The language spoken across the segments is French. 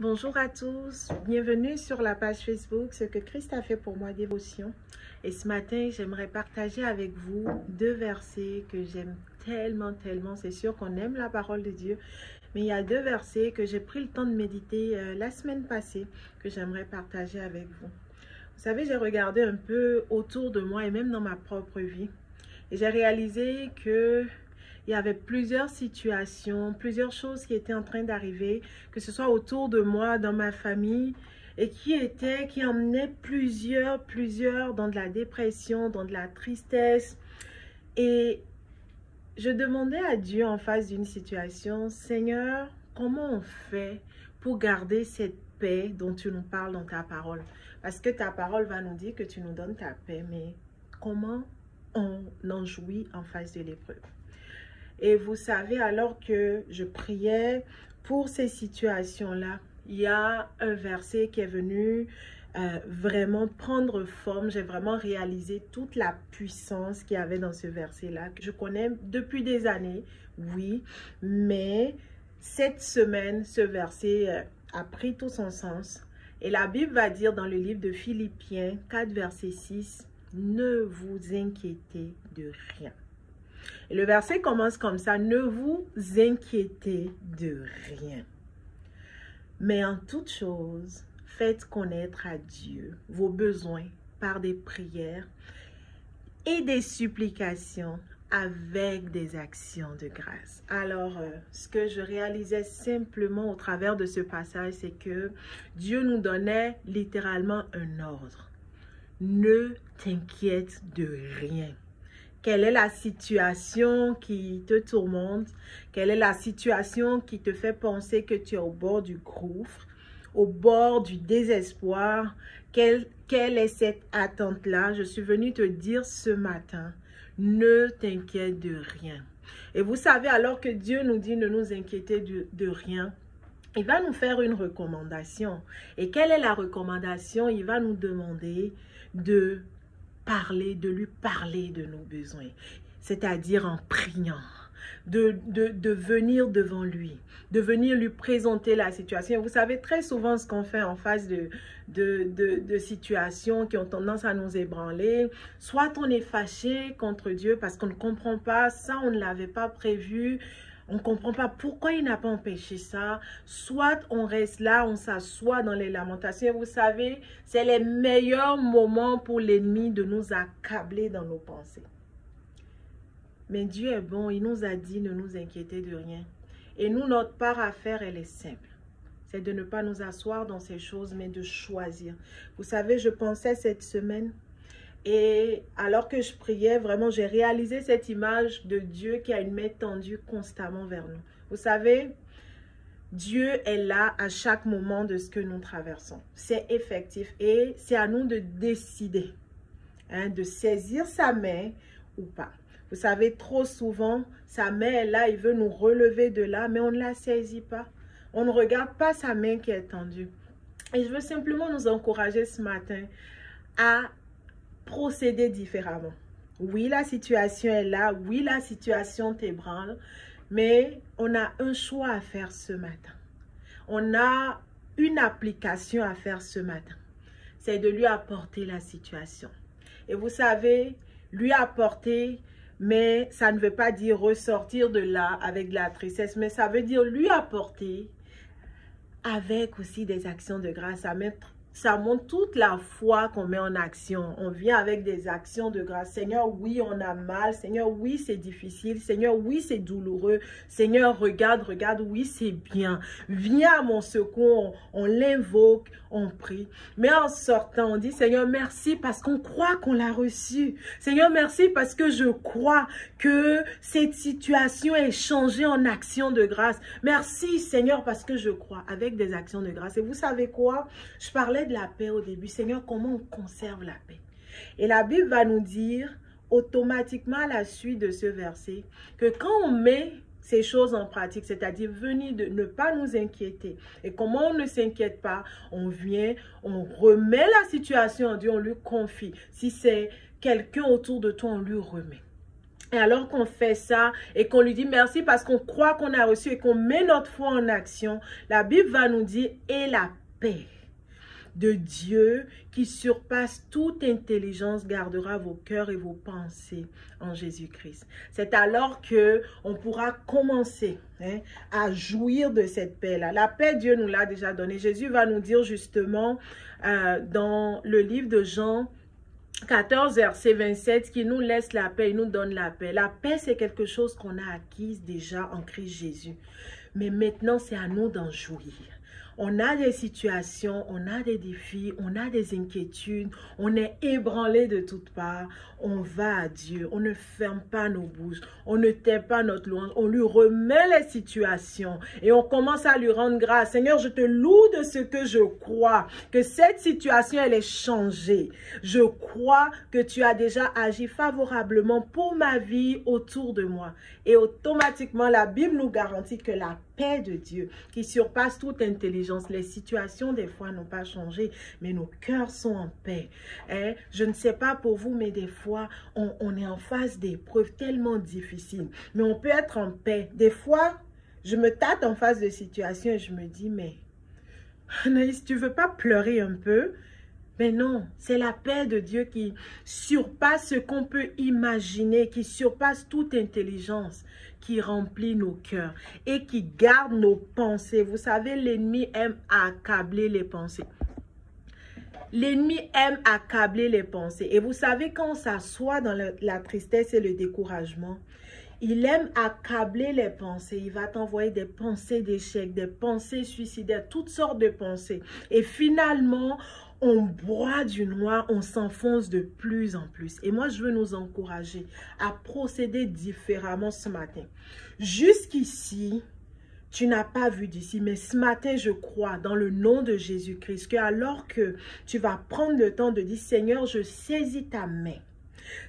Bonjour à tous, bienvenue sur la page Facebook Ce que Christ a fait pour moi, dévotion. Et ce matin, j'aimerais partager avec vous deux versets que j'aime tellement, tellement. C'est sûr qu'on aime la parole de Dieu, mais il y a deux versets que j'ai pris le temps de méditer euh, la semaine passée que j'aimerais partager avec vous. Vous savez, j'ai regardé un peu autour de moi et même dans ma propre vie. Et j'ai réalisé que il y avait plusieurs situations, plusieurs choses qui étaient en train d'arriver, que ce soit autour de moi, dans ma famille, et qui étaient, qui emmenaient plusieurs, plusieurs dans de la dépression, dans de la tristesse. Et je demandais à Dieu en face d'une situation, Seigneur, comment on fait pour garder cette paix dont tu nous parles dans ta parole? Parce que ta parole va nous dire que tu nous donnes ta paix, mais comment on en jouit en face de l'épreuve? Et vous savez, alors que je priais pour ces situations-là, il y a un verset qui est venu euh, vraiment prendre forme. J'ai vraiment réalisé toute la puissance qu'il y avait dans ce verset-là, je connais depuis des années, oui, mais cette semaine, ce verset euh, a pris tout son sens. Et la Bible va dire dans le livre de Philippiens 4, verset 6, « Ne vous inquiétez de rien. » Le verset commence comme ça, ne vous inquiétez de rien. Mais en toute chose, faites connaître à Dieu vos besoins par des prières et des supplications avec des actions de grâce. Alors, euh, ce que je réalisais simplement au travers de ce passage, c'est que Dieu nous donnait littéralement un ordre. Ne t'inquiète de rien. Quelle est la situation qui te tourmente? Quelle est la situation qui te fait penser que tu es au bord du gouffre, au bord du désespoir? Quelle, est cette attente-là? Je suis venue te dire ce matin, ne t'inquiète de rien. Et vous savez, alors que Dieu nous dit ne nous inquiéter de rien, il va nous faire une recommandation. Et quelle est la recommandation? Il va nous demander de parler, de lui parler de nos besoins, c'est-à-dire en priant. De, de, venir devant lui, de venir lui présenter la situation. Vous savez très souvent ce qu'on fait en face de, de, de, situations qui ont tendance à nous ébranler. Soit on est fâché contre Dieu parce qu'on ne comprend pas, ça on ne l'avait pas prévu, on ne comprend pas pourquoi il n'a pas empêché ça. Soit on reste là, on s'assoit dans les lamentations. Vous savez, c'est les meilleurs moments pour l'ennemi de nous accabler dans nos pensées. Mais Dieu est bon, il nous a dit ne nous inquiéter de rien. Et nous, notre part à faire, elle est simple. C'est de ne pas nous asseoir dans ces choses, mais de choisir. Vous savez, je pensais cette semaine, et alors que je priais, vraiment, j'ai réalisé cette image de Dieu qui a une main tendue constamment vers nous. Vous savez, Dieu est là à chaque moment de ce que nous traversons. C'est effectif et c'est à nous de décider, hein, de saisir sa main ou pas. Vous savez, trop souvent, sa main est là, il veut nous relever de là, mais on ne la saisit pas. On ne regarde pas sa main qui est tendue. Et je veux simplement nous encourager ce matin à procéder différemment. Oui, la situation est là. Oui, la situation t'ébranle. Mais on a un choix à faire ce matin. On a une application à faire ce matin. C'est de lui apporter la situation. Et vous savez, lui apporter, mais ça ne veut pas dire ressortir de là avec de la tristesse, mais ça veut dire lui apporter avec aussi des actions de grâce à mettre ça montre toute la foi qu'on met en action. On vient avec des actions de grâce. Seigneur, oui, on a mal. Seigneur, oui, c'est difficile. Seigneur, oui, c'est douloureux. Seigneur, regarde, regarde, oui, c'est bien. Viens à mon secours. On, l'invoque, on prie. Mais en sortant, on dit, Seigneur, merci parce qu'on croit qu'on l'a reçu. Seigneur, merci parce que je crois que cette situation est changée en action de grâce. Merci, Seigneur, parce que je crois avec des actions de grâce. Et vous savez quoi? Je la paix au début. Seigneur, comment on conserve la paix? Et la Bible va nous dire automatiquement à la suite de ce verset que quand on met ces choses en pratique, c'est-à-dire venir de ne pas nous inquiéter. Et comment on ne s'inquiète pas, on vient, on remet la situation en Dieu, on lui confie. Si c'est quelqu'un autour de toi, on lui remet. Et alors qu'on fait ça et qu'on lui dit merci parce qu'on croit qu'on a reçu et qu'on met notre foi en action, la Bible va nous dire et la paix de Dieu qui surpasse toute intelligence gardera vos cœurs et vos pensées en Jésus-Christ. C'est alors que on pourra commencer hein, à jouir de cette paix-là. La paix, Dieu nous l'a déjà donnée. Jésus va nous dire justement euh, dans le livre de Jean 14, verset 27, qui nous laisse la paix, il nous donne la paix. La paix, c'est quelque chose qu'on a acquise déjà en Christ Jésus. Mais maintenant, c'est à nous d'en jouir on a des situations, on a des défis, on a des inquiétudes, on est ébranlé de toutes parts, on va à Dieu, on ne ferme pas nos bouches, on ne tait pas notre louange, on lui remet les situations et on commence à lui rendre grâce. Seigneur, je te loue de ce que je crois, que cette situation, elle est changée. Je crois que tu as déjà agi favorablement pour ma vie autour de moi. Et automatiquement, la Bible nous garantit que la paix de Dieu qui surpasse toute intelligence. Les situations, des fois, n'ont pas changé, mais nos cœurs sont en paix. Hein? Je ne sais pas pour vous, mais des fois, on, on est en face d'épreuves tellement difficiles. Mais on peut être en paix. Des fois, je me tâte en face de situations et je me dis, mais Anaïs, tu veux pas pleurer un peu? Mais non, c'est la paix de Dieu qui surpasse ce qu'on peut imaginer, qui surpasse toute intelligence, qui remplit nos cœurs et qui garde nos pensées. Vous savez, l'ennemi aime accabler les pensées. L'ennemi aime accabler les pensées. Et vous savez, quand on s'assoit dans la tristesse et le découragement, il aime accabler les pensées. Il va t'envoyer des pensées d'échec, des pensées suicidaires, toutes sortes de pensées. Et finalement, on boit du noir, on s'enfonce de plus en plus. Et moi, je veux nous encourager à procéder différemment ce matin. Jusqu'ici, tu n'as pas vu d'ici, mais ce matin, je crois dans le nom de Jésus-Christ que alors que tu vas prendre le temps de dire, Seigneur, je saisis ta main.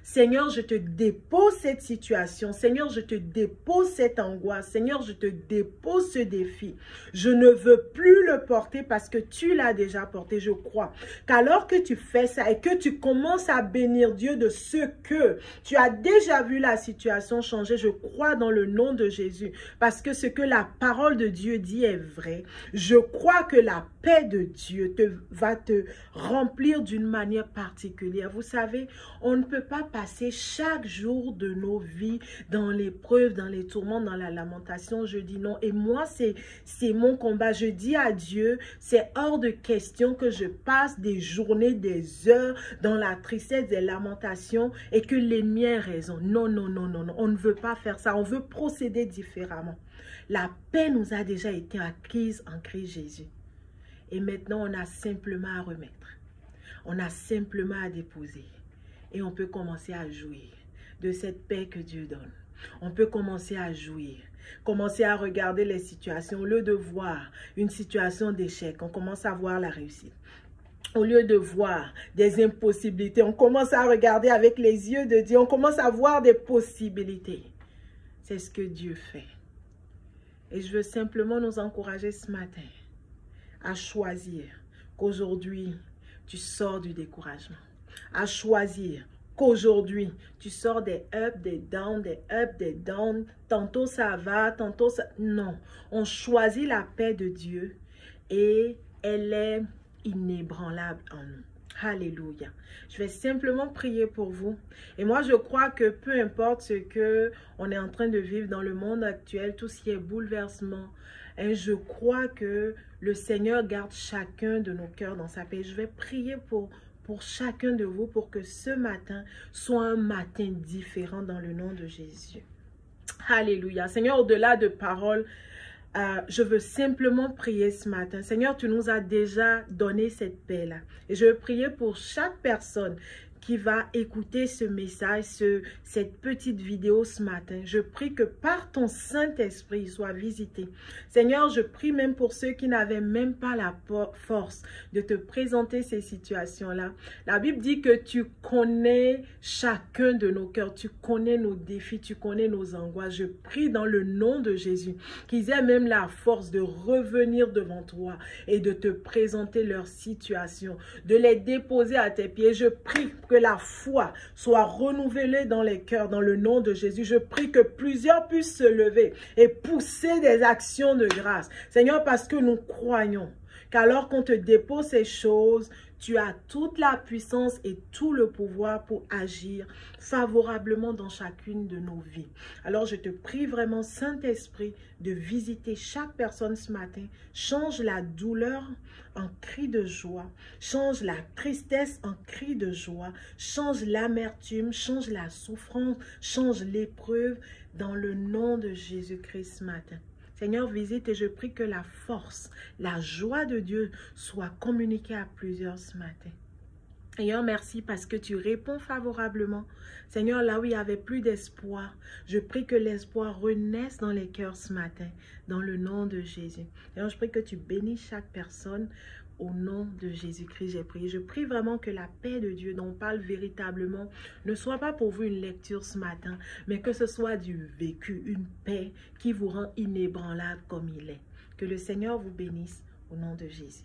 Seigneur, je te dépose cette situation. Seigneur, je te dépose cette angoisse. Seigneur, je te dépose ce défi. Je ne veux plus le porter parce que tu l'as déjà porté. Je crois qu'alors que tu fais ça et que tu commences à bénir Dieu de ce que tu as déjà vu la situation changer, je crois dans le nom de Jésus parce que ce que la parole de Dieu dit est vrai. Je crois que la paix de Dieu va te remplir d'une manière particulière. Vous savez, on ne peut pas passer chaque jour de nos vies dans l'épreuve, dans les tourments, dans la lamentation. Je dis non. Et moi, c'est mon combat. Je dis à Dieu, c'est hors de question que je passe des journées, des heures dans la tristesse, des lamentations et que l'ennemi ait raison. Non, non, non, non, non. On ne veut pas faire ça. On veut procéder différemment. La paix nous a déjà été acquise en Christ Jésus. Et maintenant, on a simplement à remettre. On a simplement à déposer et on peut commencer à jouir de cette paix que Dieu donne. On peut commencer à jouir, commencer à regarder les situations. Au lieu de voir une situation d'échec, on commence à voir la réussite. Au lieu de voir des impossibilités, on commence à regarder avec les yeux de Dieu. On commence à voir des possibilités. C'est ce que Dieu fait. Et je veux simplement nous encourager ce matin à choisir qu'aujourd'hui, tu sors du découragement à choisir qu'aujourd'hui, tu sors des ups, des downs, des ups, des downs. Tantôt ça va, tantôt ça... Non, on choisit la paix de Dieu et elle est inébranlable en nous. Alléluia. Je vais simplement prier pour vous. Et moi, je crois que peu importe ce que on est en train de vivre dans le monde actuel, tout ce qui est bouleversement, et je crois que le Seigneur garde chacun de nos cœurs dans sa paix. Je vais prier pour pour chacun de vous pour que ce matin soit un matin différent dans le nom de Jésus. Alléluia. Seigneur, au-delà de paroles, euh, je veux simplement prier ce matin. Seigneur, tu nous as déjà donné cette paix-là. Et je veux prier pour chaque personne qui va écouter ce message, ce, cette petite vidéo ce matin. Je prie que par ton Saint-Esprit, il soit visité. Seigneur, je prie même pour ceux qui n'avaient même pas la force de te présenter ces situations-là. La Bible dit que tu connais chacun de nos cœurs, tu connais nos défis, tu connais nos angoisses. Je prie dans le nom de Jésus qu'ils aient même la force de revenir devant toi et de te présenter leur situation, de les déposer à tes pieds. Je prie que la foi soit renouvelée dans les cœurs, dans le nom de Jésus. Je prie que plusieurs puissent se lever et pousser des actions de grâce. Seigneur, parce que nous croyons qu'alors qu'on te dépose ces choses, tu as toute la puissance et tout le pouvoir pour agir favorablement dans chacune de nos vies. Alors, je te prie vraiment, Saint-Esprit, de visiter chaque personne ce matin. Change la douleur en cri de joie. Change la tristesse en cri de joie. Change l'amertume, change la souffrance, change l'épreuve dans le nom de Jésus-Christ ce matin. Seigneur, visite et je prie que la force, la joie de Dieu soit communiquée à plusieurs ce matin. Seigneur, merci parce que tu réponds favorablement. Seigneur, là où il n'y avait plus d'espoir, je prie que l'espoir renaisse dans les cœurs ce matin, dans le nom de Jésus. Seigneur, je prie que tu bénisses chaque personne au nom de Jésus-Christ, j'ai prié. Je prie vraiment que la paix de Dieu dont on parle véritablement ne soit pas pour vous une lecture ce matin, mais que ce soit du vécu, une paix qui vous rend inébranlable comme il est. Que le Seigneur vous bénisse au nom de Jésus.